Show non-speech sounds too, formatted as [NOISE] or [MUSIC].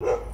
you [LAUGHS]